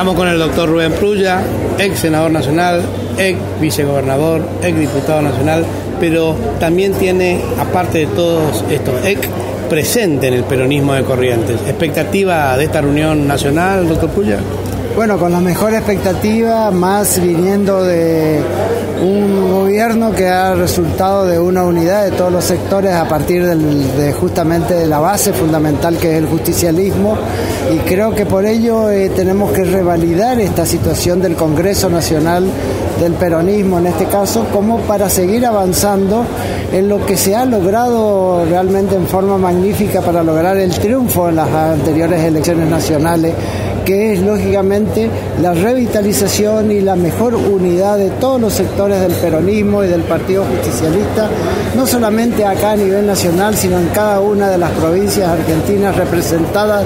Estamos con el doctor Rubén Prulla, ex senador nacional, ex vicegobernador, ex diputado nacional, pero también tiene, aparte de todos estos ex, presente en el peronismo de Corrientes. ¿Expectativa de esta reunión nacional, doctor Prulla? Bueno, con la mejor expectativa, más viniendo de un gobierno que ha resultado de una unidad de todos los sectores a partir de justamente de la base fundamental que es el justicialismo. Y creo que por ello eh, tenemos que revalidar esta situación del Congreso Nacional del peronismo en este caso como para seguir avanzando en lo que se ha logrado realmente en forma magnífica para lograr el triunfo en las anteriores elecciones nacionales que es lógicamente la revitalización y la mejor unidad de todos los sectores del peronismo y del Partido Justicialista, no solamente acá a nivel nacional, sino en cada una de las provincias argentinas representadas,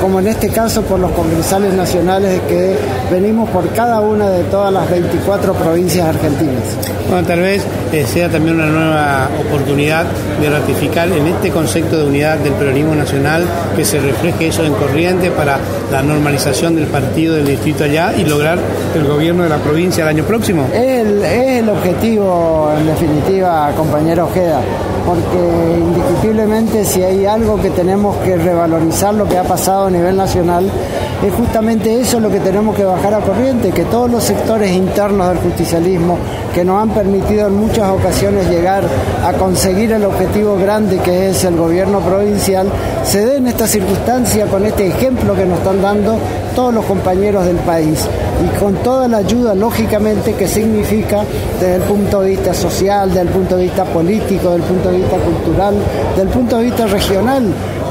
como en este caso por los congresales nacionales que venimos por cada una de todas las 24 provincias argentinas. Bueno, tal vez eh, sea también una nueva oportunidad de ratificar en este concepto de unidad del peronismo nacional que se refleje eso en corriente para la normalización del partido del distrito allá y lograr el gobierno de la provincia el año próximo. Es el, es el objetivo, en definitiva, compañero Ojeda, porque indiscutiblemente si hay algo que tenemos que revalorizar lo que ha pasado a nivel nacional, es justamente eso lo que tenemos que bajar a corriente, que todos los sectores internos del justicialismo que nos han permitido en muchas ocasiones llegar a conseguir el objetivo grande que es el gobierno provincial, se den esta circunstancia con este ejemplo que nos están dando todos los compañeros del país. Y con toda la ayuda, lógicamente, que significa desde el punto de vista social, desde el punto de vista político, desde el punto de vista cultural, desde el punto de vista regional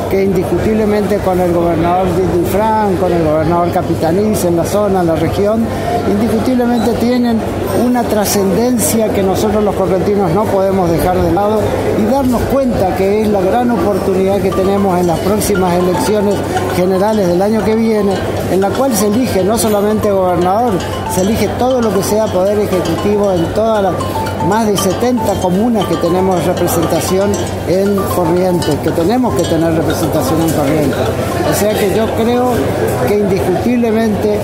que indiscutiblemente con el gobernador Dufran, con el gobernador Capitaniz en la zona, en la región, indiscutiblemente tienen una trascendencia que nosotros los correntinos no podemos dejar de lado y darnos cuenta que es la gran oportunidad que tenemos en las próximas elecciones generales del año que viene, en la cual se elige no solamente gobernador, se elige todo lo que sea poder ejecutivo en todas las más de 70 comunas que tenemos representación en Corrientes, que tenemos que tener representación en Corrientes. O sea que yo creo que indiscutiblemente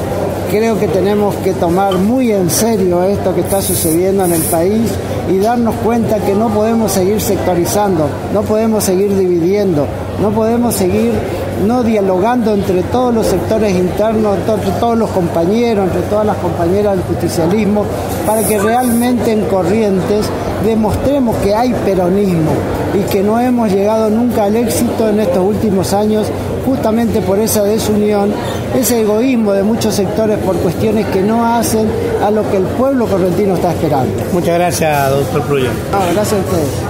creo que tenemos que tomar muy en serio esto que está sucediendo en el país y darnos cuenta que no podemos seguir sectorizando, no podemos seguir dividiendo, no podemos seguir no dialogando entre todos los sectores internos, entre todos los compañeros, entre todas las compañeras del justicialismo, para que realmente en Corrientes demostremos que hay peronismo y que no hemos llegado nunca al éxito en estos últimos años justamente por esa desunión, ese egoísmo de muchos sectores por cuestiones que no hacen a lo que el pueblo correntino está esperando. Muchas gracias, doctor Prullo. gracias a ustedes.